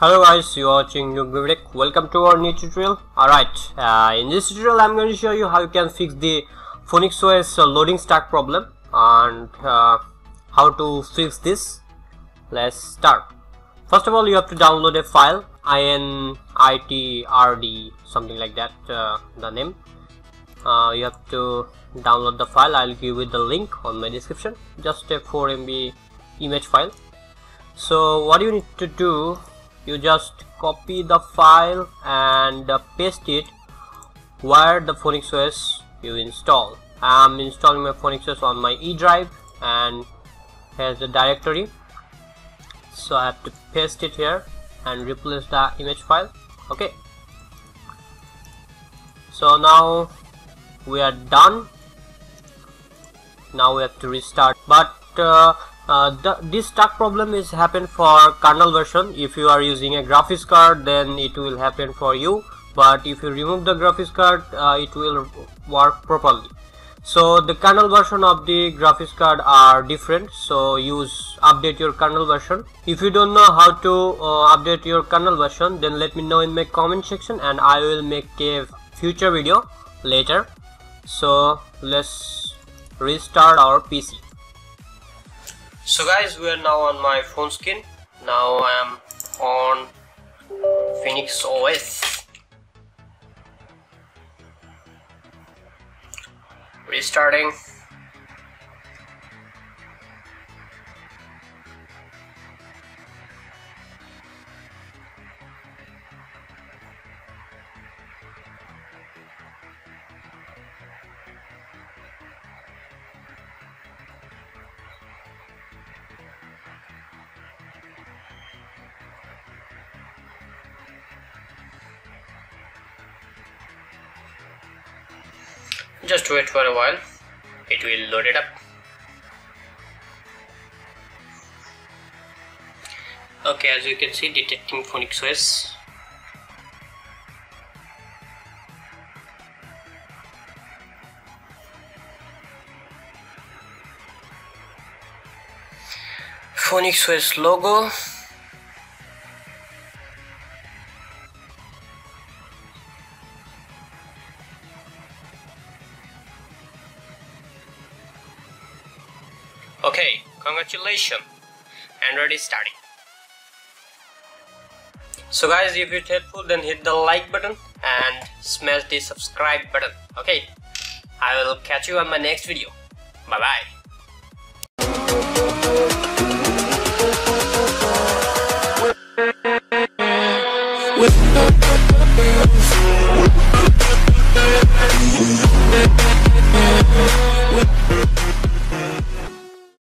Hello guys, you are watching Vivek. Welcome to our new tutorial. Alright, uh, in this tutorial I'm going to show you how you can fix the Phoenix OS uh, loading stack problem and uh, how to fix this. Let's start. First of all, you have to download a file, INITRD, something like that, uh, the name. Uh, you have to download the file. I'll give you the link on my description. Just a 4 MB image file. So what you need to do you just copy the file and uh, paste it where the Phoenix OS you install. I'm installing my Phoenix OS on my E drive and here's the directory. So I have to paste it here and replace the image file. Okay. So now we are done. Now we have to restart. But the, this stuck problem is happen for kernel version. If you are using a graphics card then it will happen for you. But if you remove the graphics card uh, it will work properly. So the kernel version of the graphics card are different. So use update your kernel version. If you don't know how to uh, update your kernel version then let me know in my comment section and i will make a future video later. So let's restart our pc so guys we are now on my phone skin now I am on Phoenix OS restarting just wait for a while. It will load it up. Okay as you can see detecting Phoenix OS Phoenix OS logo Okay, congratulations. Android is starting. So guys, if it's helpful then hit the like button and smash the subscribe button. Okay, I will catch you on my next video. Bye bye.